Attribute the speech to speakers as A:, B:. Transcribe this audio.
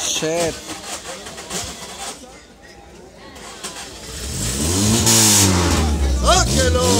A: shit. Okay, Lord.